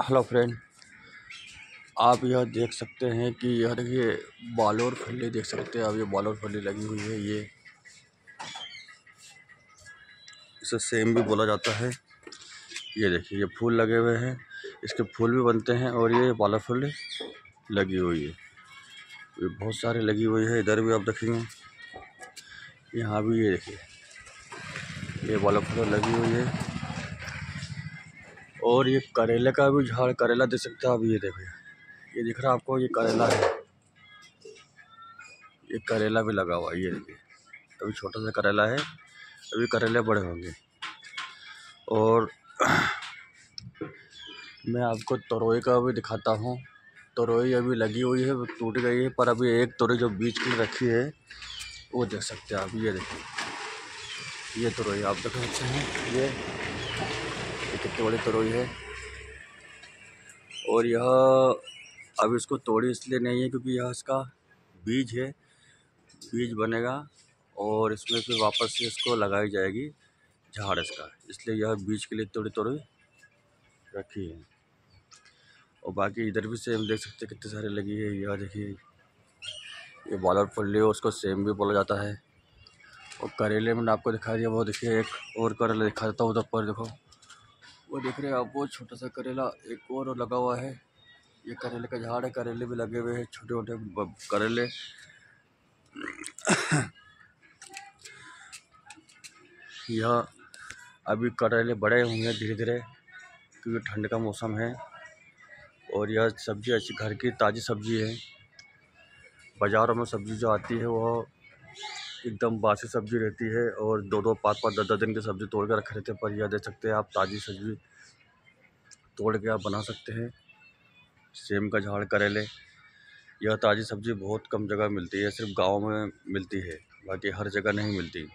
Hello friend आप यह देख सकते हैं कि यह देखिए बालोर फली देख सकते हैं। आप ये बालोर फली लगी हुई है, ये इसे सेम भी बोला जाता है। ये देखिए, ये फूल लगे हुए हैं। इसके फूल भी बनते हैं और ये बालोर फली लगी हुई है। ये बहुत सारी लगी हुई है, इधर भी आप देखेंगे। यहाँ भी ये देखिए, ये बालोर फली लगी हुई है। और ये करेले का भी झाड़, करेला देख सकते हैं आप, ये देखो ये दिख रहा है आपको, ये करेला है। ये करेला भी लगा हुआ है, ये देखिए। अभी छोटा सा करेला है, अभी करेले बड़े होंगे। और मैं आपको तरोई का भी दिखाता हूँ। तरोई अभी लगी हुई है, टूट गई है, पर अभी एक तोरई जो बीच में रखी है, वो देख सकते हैं आप, ये देखिए। ये तरोई आप देख सकते हैं, ये कितनी बड़ी तरोई है। और यह अब इसको तोड़ी इसलिए नहीं है क्योंकि यह इसका बीज है, बीज बनेगा और इसमें फिर वापस से इसको लगाई जाएगी झाड़ इसका। इसलिए यह बीज के लिए थोड़ी थोड़ी रखी है। और बाकी इधर भी सेम देख सकते हैं कितने सारे लगी है। यह देखिए, ये बॉलर फुल्ली उसको सेम भी बोला जाता है। और करेले मैंने आपको दिखा दिया, वो देखिए एक और करेला दिखा देता हूँ उधर पर, देखो। वो देख रहे हैं आप, वो छोटा सा करेला एक और लगा हुआ है। ये करेले का झाड़ है, करेले भी लगे हुए हैं, छोटे छोटे करेले। यह अभी करेले बड़े होंगे धीरे धीरे, क्योंकि ठंड का मौसम है। और यह सब्ज़ी अच्छी, घर की ताज़ी सब्ज़ी है। बाज़ारों में सब्ज़ी जो आती है, वह एकदम बासी सब्ज़ी रहती है और दो दो पाँच पाँच दस दस दिन की सब्ज़ी तोड़ के रखे रहते हैं। पर यह देख सकते हैं आप, ताज़ी सब्ज़ी तोड़ के आप बना सकते हैं। सेम का झाड़ करेले यह ताज़ी सब्ज़ी बहुत कम जगह मिलती है, सिर्फ़ गाँव में मिलती है, बाकी हर जगह नहीं मिलती।